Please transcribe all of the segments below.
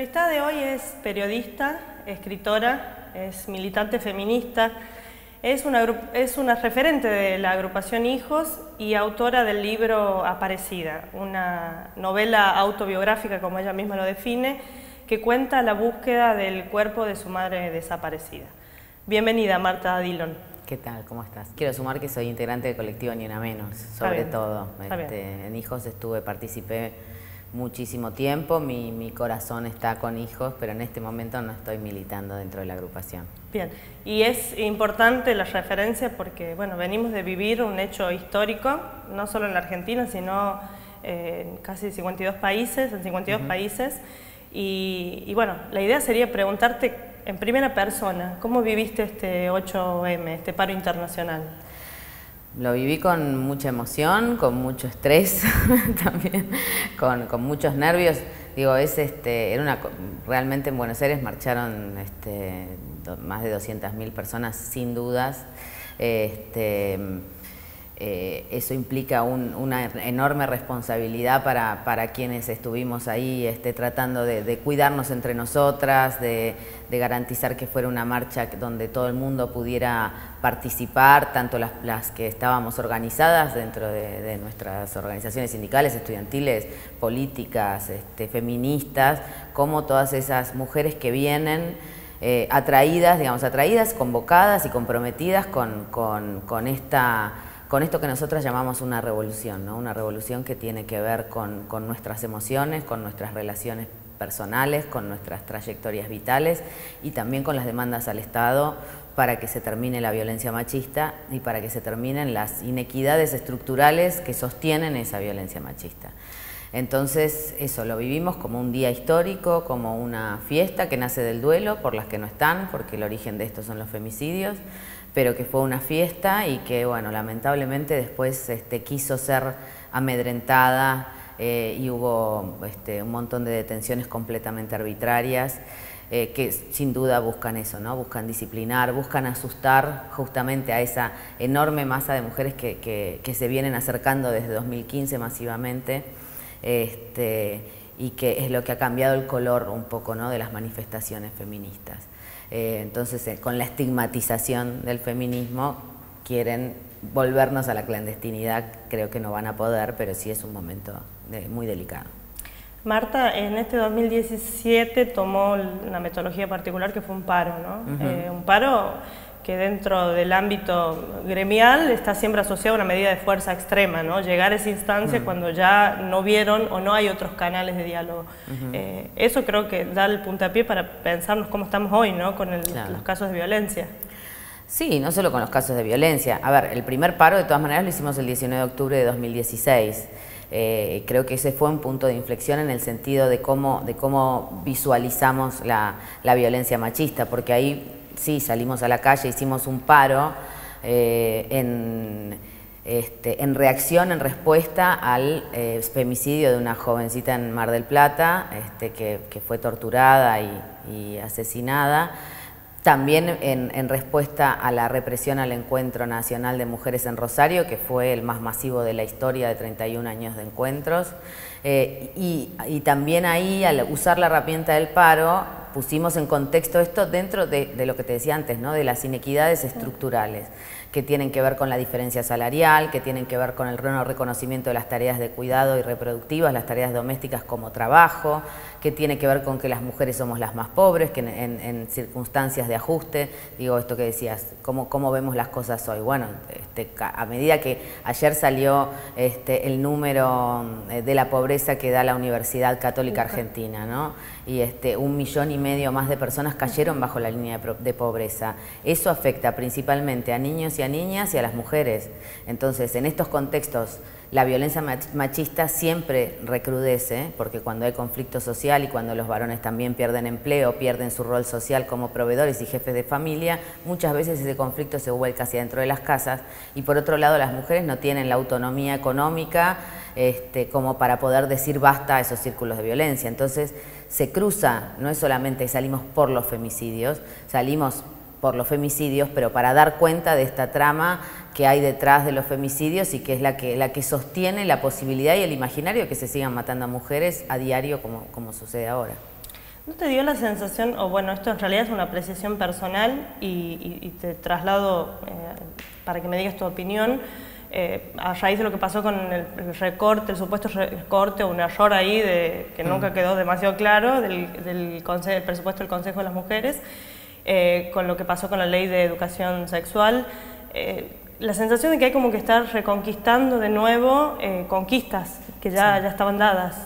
Entrevistada de hoy es periodista, escritora, es militante feminista, es una, es una referente de la agrupación Hijos y autora del libro Aparecida, una novela autobiográfica, como ella misma lo define, que cuenta la búsqueda del cuerpo de su madre desaparecida. Bienvenida, Marta Dillon. ¿Qué tal? ¿Cómo estás? Quiero sumar que soy integrante del colectivo Ni Una Menos, sobre todo. Este, en Hijos estuve, participé muchísimo tiempo, mi, corazón está con hijos, pero en este momento no estoy militando dentro de la agrupación. Bien, y es importante la referencia porque, bueno, venimos de vivir un hecho histórico, no solo en la Argentina, sino en casi 52 países, en 52 países, y, y bueno, la idea sería preguntarte en primera persona, ¿cómo viviste este 8M, este paro internacional? Lo viví con mucha emoción, con mucho estrés también, con, muchos nervios. Digo, es este, era una, realmente en Buenos Aires marcharon este, más de 200.000 personas sin dudas. Este, eh, eso implica una enorme responsabilidad para, quienes estuvimos ahí este, tratando de, cuidarnos entre nosotras, de, garantizar que fuera una marcha donde todo el mundo pudiera participar, tanto las, que estábamos organizadas dentro de, nuestras organizaciones sindicales, estudiantiles, políticas, este, feministas, como todas esas mujeres que vienen eh, atraídas, digamos, atraídas, convocadas y comprometidas con, con esta con esto que nosotros llamamos una revolución, ¿no? una revolución que tiene que ver con, nuestras emociones, con nuestras relaciones personales, con nuestras trayectorias vitales y también con las demandas al Estado para que se termine la violencia machista y para que se terminen las inequidades estructurales que sostienen esa violencia machista. Entonces, eso lo vivimos como un día histórico, como una fiesta que nace del duelo por las que no están, porque el origen de esto son los femicidios, pero que fue una fiesta y que, bueno, lamentablemente después este, quiso ser amedrentada eh, y hubo este, un montón de detenciones completamente arbitrarias eh, que sin duda buscan eso, ¿no? Buscan disciplinar, buscan asustar justamente a esa enorme masa de mujeres que, se vienen acercando desde 2015 masivamente este, y que es lo que ha cambiado el color un poco ¿no? de las manifestaciones feministas. Eh, entonces, eh, con la estigmatización del feminismo, quieren volvernos a la clandestinidad. Creo que no van a poder, pero sí es un momento muy delicado. Marta, en este 2017 tomó una metodología particular que fue un paro, ¿no? Eh, un paro que dentro del ámbito gremial está siempre asociado a una medida de fuerza extrema, ¿no? Llegar a esa instancia cuando ya no vieron o no hay otros canales de diálogo. Eh, eso creo que da el puntapié para pensarnos cómo estamos hoy, ¿no? Con los casos de violencia. Sí, no solo con los casos de violencia. A ver, el primer paro de todas maneras lo hicimos el 19 de octubre de 2016. Eh, creo que ese fue un punto de inflexión en el sentido de cómo, de cómo visualizamos la, la violencia machista, porque ahí sí, salimos a la calle, hicimos un paro eh, este, en, reacción, en respuesta al eh, femicidio de una jovencita en Mar del Plata, este, que, fue torturada y, asesinada. También en, respuesta a la represión al Encuentro Nacional de Mujeres en Rosario, que fue el más masivo de la historia de 31 años de encuentros. Eh, y, también ahí, al usar la herramienta del paro, pusimos en contexto esto dentro de, lo que te decía antes, ¿no? de las inequidades estructurales que tienen que ver con la diferencia salarial, que tienen que ver con el reconocimiento de las tareas de cuidado y reproductivas, las tareas domésticas como trabajo, que tiene que ver con que las mujeres somos las más pobres, que en, circunstancias de ajuste, digo esto que decías, ¿cómo, cómo vemos las cosas hoy? Bueno, este, a medida que ayer salió este, el número eh, de la pobreza que da la Universidad Católica Argentina, ¿no? y este, un millón y medio más de personas cayeron bajo la línea de, pobreza. Eso afecta principalmente a niños y a niñas y a las mujeres. Entonces, en estos contextos, la violencia machista siempre recrudece, porque cuando hay conflicto social y cuando los varones también pierden empleo, pierden su rol social como proveedores y jefes de familia, muchas veces ese conflicto se vuelca hacia dentro de las casas y por otro lado las mujeres no tienen la autonomía económica este, como para poder decir basta a esos círculos de violencia. Entonces se cruza, no es solamente salimos por los femicidios, salimos por los femicidios, pero para dar cuenta de esta trama que hay detrás de los femicidios y que es la que, la que sostiene la posibilidad y el imaginario que se sigan matando a mujeres a diario como, como sucede ahora. ¿No te dio la sensación, o bueno, esto en realidad es una apreciación personal y, te traslado eh, para que me digas tu opinión, eh, a raíz de lo que pasó con el, recorte, el supuesto recorte o un error ahí de, que nunca mm. quedó demasiado claro del, del, presupuesto del Consejo de las Mujeres, eh, con lo que pasó con la ley de educación sexual, la sensación de que hay como que estar reconquistando de nuevo conquistas que ya, ya estaban dadas.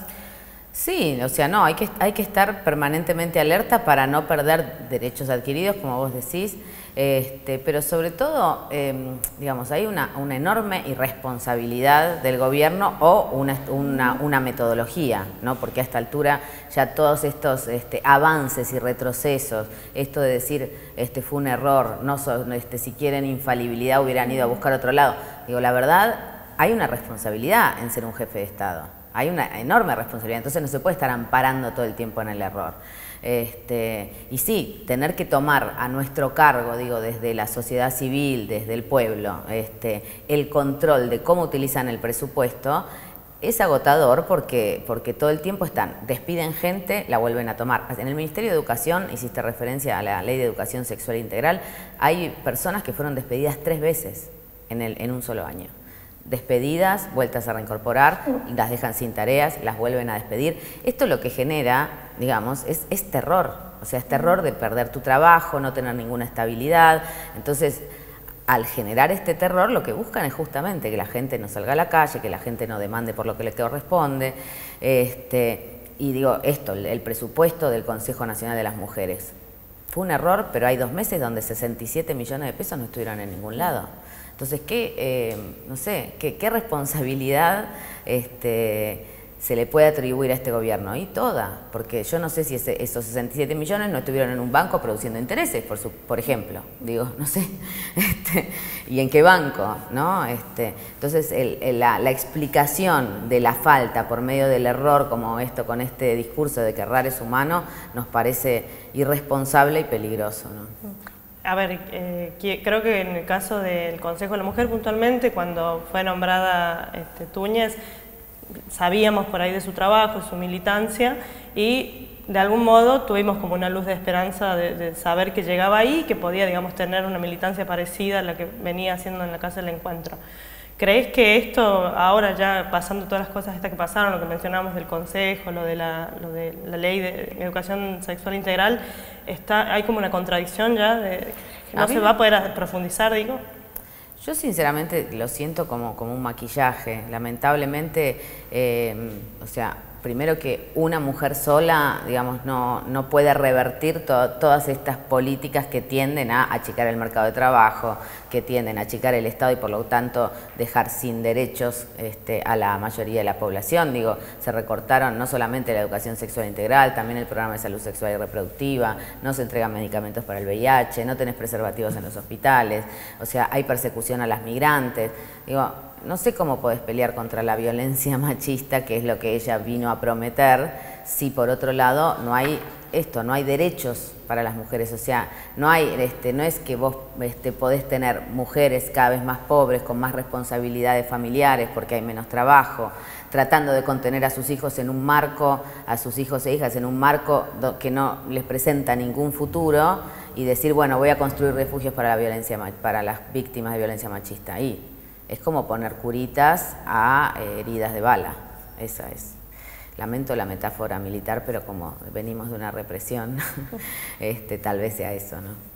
Sí, o sea, no, hay que, hay que estar permanentemente alerta para no perder derechos adquiridos, como vos decís, este, pero sobre todo, em, digamos, hay una, enorme irresponsabilidad del gobierno o una, metodología, ¿no? porque a esta altura ya todos estos este, avances y retrocesos, esto de decir este fue un error, no este, si quieren infalibilidad hubieran ido a buscar otro lado, digo, la verdad, hay una responsabilidad en ser un jefe de Estado hay una enorme responsabilidad, entonces no se puede estar amparando todo el tiempo en el error. Este, y sí, tener que tomar a nuestro cargo, digo, desde la sociedad civil, desde el pueblo, este, el control de cómo utilizan el presupuesto, es agotador porque, porque todo el tiempo están, despiden gente, la vuelven a tomar. En el Ministerio de Educación, hiciste referencia a la Ley de Educación Sexual Integral, hay personas que fueron despedidas tres veces en, el, en un solo año despedidas, vueltas a reincorporar, las dejan sin tareas, las vuelven a despedir. Esto lo que genera, digamos, es, terror, o sea, es terror de perder tu trabajo, no tener ninguna estabilidad. Entonces, al generar este terror, lo que buscan es justamente que la gente no salga a la calle, que la gente no demande por lo que le corresponde. Este, y digo, esto, el presupuesto del Consejo Nacional de las Mujeres. Fue un error, pero hay dos meses donde 67 millones de pesos no estuvieron en ningún lado. Entonces, ¿qué, eh, no sé, qué, responsabilidad este, se le puede atribuir a este gobierno? Y toda, porque yo no sé si esos 67 millones no estuvieron en un banco produciendo intereses, por, por ejemplo, digo, no sé, este, y en qué banco, ¿no? Este, entonces, la, la, explicación de la falta por medio del error, como esto con este discurso de que errar es humano, nos parece irresponsable y peligroso, ¿no? A ver, eh, creo que en el caso del Consejo de la Mujer puntualmente, cuando fue nombrada este, Túñez, sabíamos por ahí de su trabajo, su militancia y de algún modo tuvimos como una luz de esperanza de, saber que llegaba ahí y que podía, digamos, tener una militancia parecida a la que venía haciendo en la Casa del Encuentro. ¿Crees que esto, ahora ya pasando todas las cosas estas que pasaron, lo que mencionamos del Consejo, lo de la, Ley de Educación Sexual Integral, está, hay como una contradicción ya de no se va a poder profundizar, digo? Yo sinceramente lo siento como, como un maquillaje. Lamentablemente, eh, o sea, primero que una mujer sola, digamos, no, no puede revertir todas estas políticas que tienden a achicar el mercado de trabajo, que tienden a achicar el Estado y por lo tanto dejar sin derechos este, a la mayoría de la población. Digo, se recortaron no solamente la educación sexual integral, también el programa de salud sexual y reproductiva, no se entregan medicamentos para el VIH, no tenés preservativos en los hospitales, o sea, hay persecución a las migrantes. Digo, no sé cómo podés pelear contra la violencia machista, que es lo que ella vino a prometer, si por otro lado no hay esto, no hay derechos para las mujeres, o sea, no hay, este, no es que vos este, podés tener mujeres cada vez más pobres, con más responsabilidades familiares, porque hay menos trabajo, tratando de contener a sus hijos en un marco, a sus hijos e hijas en un marco que no les presenta ningún futuro, y decir, bueno, voy a construir refugios para la violencia, para las víctimas de violencia machista. Y es como poner curitas a eh, heridas de bala. Esa es. Lamento la metáfora militar, pero como venimos de una represión, este, tal vez sea eso, ¿no?